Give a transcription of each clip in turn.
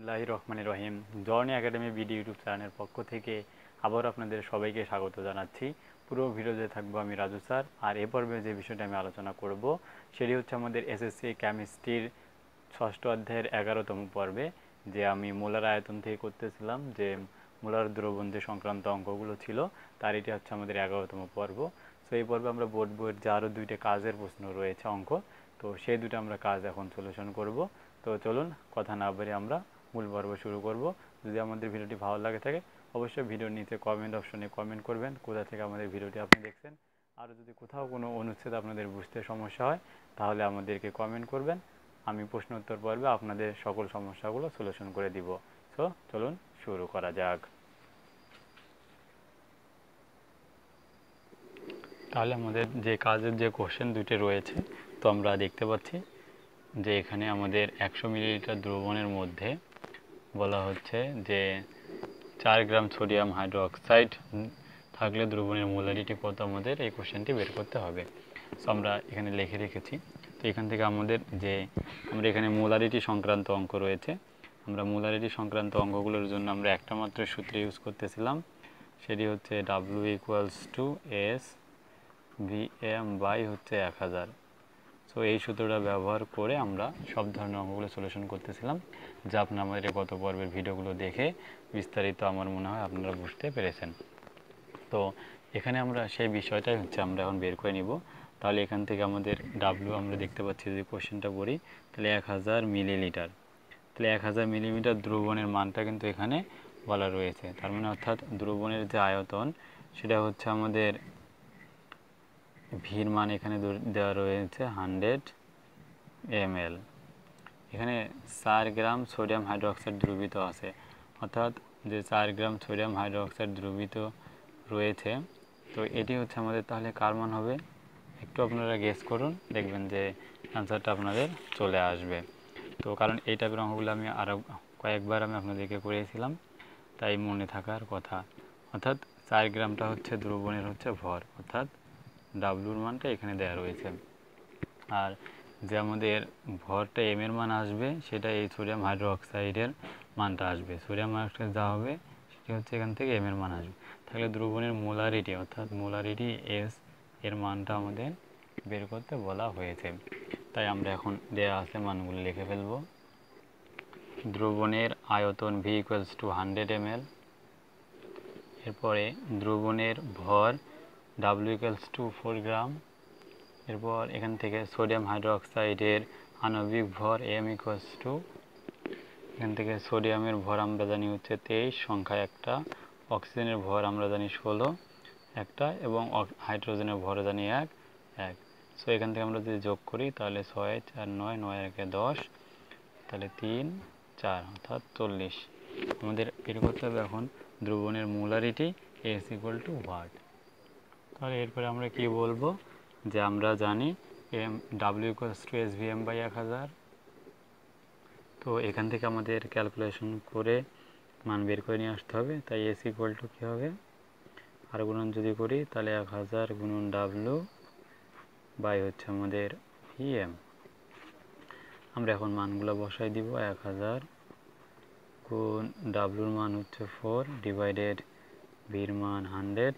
বিসমিল্লাহ রহমানির রহিম জর্নি একাডেমি বিডি ইউটিউব চ্যানেলের পক্ষ থেকে আবার আপনাদের সবাইকে স্বাগত জানাচ্ছি। পুরো ভিডিওতে থাকব আমি রাজু স্যার, আর এ পর্বে যে বিষয়টা আমি আলোচনা করব, সেটি হচ্ছে আমাদের এসএসসি কেমিস্ট্রির ষষ্ঠ অধ্যায়ের এগারোতম পর্বে, যে আমি মোলার আয়তন থেকে করতেছিলাম, যে মোলার দ্রবণ যে সংক্রান্ত অঙ্কগুলো ছিল, তার এটি হচ্ছে আমাদের এগারোতম পর্ব। সো এই পর্বে আমরা বোর্ড বইয়ের যে আরও দুইটা কাজের প্রশ্ন রয়েছে অঙ্ক, তো সেই দুটো আমরা কাজ এখন সলিউশন করব। তো চলুন, কথা না বলে আমরা মূল পর্ব শুরু করব। যদি আমাদের ভিডিওটি ভালো লাগে থাকে, অবশ্যই ভিডিওর নিচে কমেন্ট অপশনে কমেন্ট করবেন, কোথা থেকে আমাদের ভিডিওটি আপনি দেখছেন। আর যদি কোথাও কোনো অনুচ্ছেদ আপনাদের বুঝতে সমস্যা হয়, তাহলে আমাদেরকে কমেন্ট করবেন। আমি প্রশ্ন উত্তর পর্বে আপনাদের সকল সমস্যাগুলো সলিউশন করে দিব। সো চলুন শুরু করা যাক। তাহলে আমাদের যে কাজের যে কোশ্চেন দুটি রয়েছে, তো আমরা দেখতে পাচ্ছি যে এখানে আমাদের একশো মিলিলিটার দ্রবণের মধ্যে বলা হচ্ছে যে চার গ্রাম সোডিয়াম হাইড্রোক্সাইড থাকলে দ্রবণের মোলারিটি কত আমাদের? এই কোশ্চেনটি বের করতে হবে। সো আমরা এখানে লিখে রেখেছি। তো এখান থেকে আমাদের যে আমরা এখানে মোলারিটি সংক্রান্ত অঙ্ক রয়েছে। আমরা মোলারিটি সংক্রান্ত অঙ্কগুলোর জন্য আমরা একটা মাত্র সূত্র ইউজ করতেছিলাম। সেটি হচ্ছে W equals to S V M by হচ্ছে এক হাজার। সো এই সূত্রটা ব্যবহার করে আমরা সব ধরনের অঙ্কগুলো সলিউশন করতেছিলাম। যা আপনারা আমাদের গত পর্বের ভিডিওগুলো দেখে বিস্তারিত আমার মনে হয় আপনারা বুঝতে পেরেছেন। তো এখানে আমরা সেই বিষয়টাই হচ্ছে আমরা এখন বের করে নিব। তাহলে এখান থেকে আমাদের ডাব্লু আমরা দেখতে পাচ্ছি যদি কোশ্চেনটা পড়ি, তাহলে এক হাজার মিলিলিটার তাহলে এক হাজার মিলিমিটার দ্রবণের মানটা কিন্তু এখানে বলা রয়েছে। তার মানে অর্থাৎ দ্রবণের যে আয়তন, সেটা হচ্ছে আমাদের ভির মান এখানে দেওয়া রয়েছে হান্ড্রেড এম এখানে চার গ্রাম সোডিয়াম হাইড্রোক্সাইড দ্রবীত আছে। অর্থাৎ যে চার গ্রাম সোডিয়াম হাইড্রোক্সাইড দ্রবীত রয়েছে, তো এটি হচ্ছে আমাদের তাহলে কার মান হবে? একটু আপনারা গেস করুন, দেখবেন যে অ্যান্সারটা আপনাদের চলে আসবে। তো কারণ এই টাইপের অঙ্কগুলো আমি আরও কয়েকবার আমি আপনাদেরকে করেছিলাম, তাই মনে থাকার কথা। অর্থাৎ চার গ্রামটা হচ্ছে দ্রবণের হচ্ছে ভর। অর্থাৎ ডাব্লুর মানটা এখানে দেওয়া রয়েছে। আর যে আমাদের ভরটা এম এর মান আসবে, সেটা এই সোডিয়াম হাইড্রোক্সাইডের মানটা আসবে। সোডিয়াম হাইড্রোক্সাইড যা হবে, সেটি হচ্ছে এখান থেকে এম এর মান আসবে। তাহলে দ্রবণের মোলারিটি, অর্থাৎ মোলারিটি এস এর মানটা আমাদের বের করতে বলা হয়েছে। তাই আমরা এখন দেয়া আছে মানগুলো লিখে ফেলব। দ্রবণের আয়তন V equals to hundred M এরপরে দ্রবণের ভর W equals to four gram এরপর এখান থেকে সোডিয়াম হাইড্রোক্সাইডের আণবিক ভর এম ইকুয়ালস টু এখান থেকে সোডিয়ামের ভর আমরা জানি হচ্ছে তেইশ সংখ্যা একটা অক্সিজেনের ভর আমরা জানি ষোলো, একটা, এবং হাইড্রোজেনের ভর জানি এক এক। সো এখান থেকে আমরা যদি যোগ করি, তাহলে ছয়, চার, নয় নয়, একে দশ, তাহলে তিন, চার, অর্থাৎ চল্লিশ। আমাদের বের করতে হবে এখন দ্রবণের molarity S equal to what তাহলে এরপরে আমরা কি বলব? যে আমরা জানি M W equals to S V M by এক হাজার। তো এখান থেকে আমাদের ক্যালকুলেশন করে মান বের করে নিয়ে আসতে হবে। তাই এস ইকুয়াল টু কী হবে? আর গুণন যদি করি, তাহলে এক হাজার গুণন ডাব্লু বাই হচ্ছে আমাদের ভিএম আমরা এখন মানগুলো বসাই দিব, এক হাজার গুণ ডাব্লুর মান হচ্ছে ফোর ডিভাইডেড ভির মান হান্ড্রেড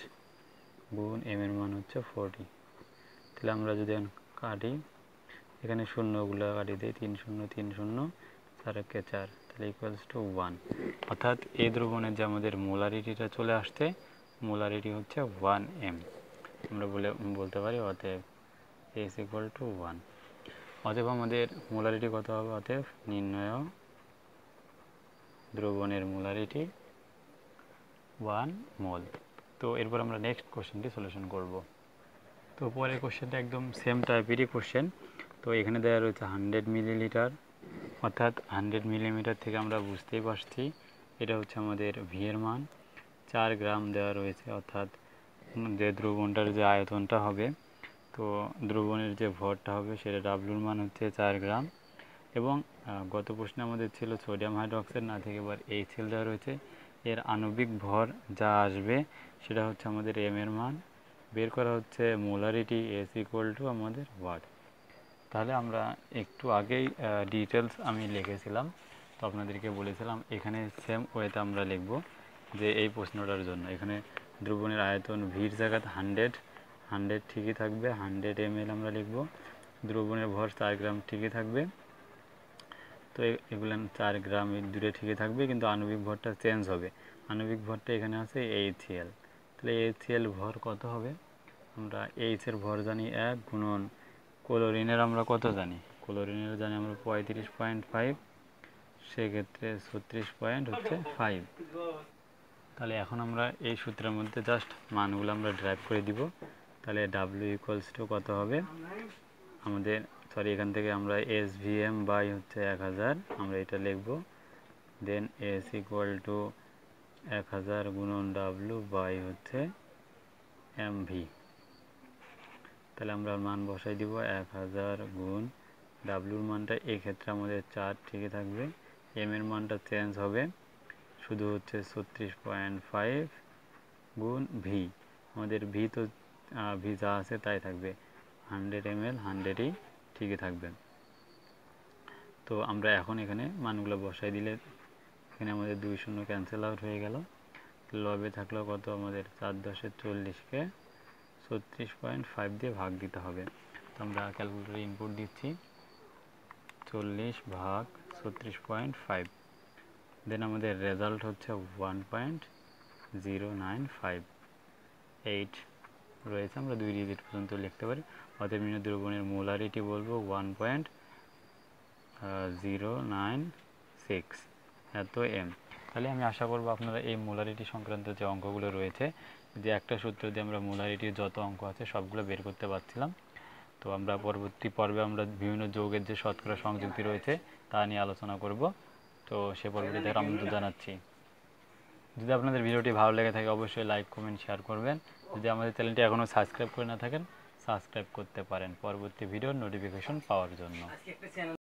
গুণ এম এর মান হচ্ছে ফোরটি তাহলে আমরা যদি কাটি, এখানে শূন্যগুলো কাটি দিই, তিন শূন্য তিন শূন্য, চার একে চার, তাহলে ইকুয়ালস টু ওয়ান অর্থাৎ এই দ্রবণের যে আমাদের মোলারিটিটা চলে আসছে মোলারিটি হচ্ছে ওয়ান এম আমরা বলে, বলতে পারি অতএব এস ইকুয়াল টু ওয়ান অতএব আমাদের মোলারিটি কত হবে? অতএব নির্ণয় দ্রবণের মোলারিটি ওয়ান মোল তো এরপর আমরা নেক্সট কোশ্চেনটি সলিউশন করব। তো পরের কোশ্চেনটা একদম সেম টাইপেরই কোশ্চেন তো এখানে দেওয়া রয়েছে হান্ড্রেড মিলিলিটার অর্থাৎ হান্ড্রেড মিলিমিটার থেকে আমরা বুঝতেই পারছি, এটা হচ্ছে আমাদের ভিয়ের মান। চার গ্রাম দেওয়া রয়েছে, অর্থাৎ যে দ্রবণটার যে আয়তনটা হবে, তো দ্রবণের যে ভরটা হবে, সেটা ডাব্লুর মান হচ্ছে চার গ্রাম। এবং গত প্রশ্নে আমাদের ছিল সোডিয়াম হাইড্রোক্সাইড না থেকে এবার এই সেল দেওয়া রয়েছে। এর আণবিক ভর যা আসবে, সেটা হচ্ছে আমাদের এম এর মান। বের করা হচ্ছে মোলারিটি এস ইকুয়াল টু আমাদের ওয়াট তাহলে আমরা একটু আগেই ডিটেলস আমি লিখেছিলাম। তো আপনাদেরকে বলেছিলাম, এখানে সেম ওয়েতে আমরা লিখব যে এই প্রশ্নটার জন্য। এখানে দ্রবণের আয়তন ভির জায়গাতে হান্ড্রেড হান্ড্রেড ঠিকই থাকবে হান্ড্রেড এম আমরা লিখব। দ্রবণের ভর চার গ্রাম ঠিকই থাকবে। তো এগুলো চার গ্রাম দূরে ঠিকই থাকবে, কিন্তু আণবিক ভরটা চেঞ্জ হবে। আণবিক ভরটা এখানে আছে এইচএল তাহলে এইচএল ভর কত হবে? আমরা এইচের ভর জানি এক গুণন ক্লোরিনের আমরা কত জানি? ক্লোরিনের জানি আমরা পঁয়ত্রিশ পয়েন্ট ফাইভ সেক্ষেত্রে ছত্রিশ পয়েন্ট হচ্ছে ফাইভ তাহলে এখন আমরা এই সূত্রের মধ্যে জাস্ট মানগুলো আমরা ড্রাইভ করে দিব। তাহলে ডাব্লিউ ইকুয়ালস টু কত হবে? আমাদের সরি এখান থেকে আমরা এস ভি এম বাই হচ্ছে এক হাজার, আমরা এটা লিখব। দেন এস ইকুয়াল টু এক হাজার গুণন ডাব্লু বাই হচ্ছে এম ভি তাহলে আমরা মান বসাই দিব এক হাজার গুণ ডাব্লুর মানটা এই ক্ষেত্রে আমাদের চার ঠিকই থাকবে। এম এর মানটা চেঞ্জ হবে, শুধু হচ্ছে ছত্রিশ পয়েন্ট ফাইভ গুণ ভি আমাদের ভি তো ভি যা আছে তাই থাকবে। হান্ড্রেড এম এল, হান্ড্রেডই ঠিকই থাকবে তো আমরা এখন এখানে মানগুলো বসাই দিলে এখানে আমাদের দুই শূন্য ক্যান্সেল আউট হয়ে গেল। লবে থাকল কত? আমাদের চার দশে চল্লিশকে ছত্রিশ পয়েন্ট ফাইভ দিয়ে ভাগ দিতে হবে। তো আমরা ক্যালকুলেটারে ইনপুট দিচ্ছি। চল্লিশ ভাগ ছত্রিশ পয়েন্ট ফাইভ দেন আমাদের রেজাল্ট হচ্ছে one point zero nine five eight রয়েছে, আমরা দুই ডিজিট পর্যন্ত লিখতে পারি। অতএব মিনো দ্রবণের মোলারিটি বলব one point zero nine six এত এম তাহলে আমি আশা করব আপনারা এই মোলারিটি সংক্রান্ত যে অঙ্কগুলো রয়েছে, যে একটা সূত্র দিয়ে আমরা মোলারিটির যত অঙ্ক আছে সবগুলো বের করতে পারছিলাম। তো আমরা পরবর্তী পর্বে আমরা বিভিন্ন যৌগের যে শতকরা সংযুক্তি রয়েছে, তা নিয়ে আলোচনা করব। তো সে পর্বটি দেখার আমন্ত্রণ জানাচ্ছি। যদি আপনাদের ভিডিওটি ভালো লেগে থাকে, অবশ্যই লাইক কমেন্ট শেয়ার করবেন। যদি আমাদের চ্যানেলটি এখনও সাবস্ক্রাইব করে না থাকেন সাবস্ক্রাইব করতে পারেন। পরবর্তী ভিডিওর নোটিফিকেশন পাওয়ার জন্য।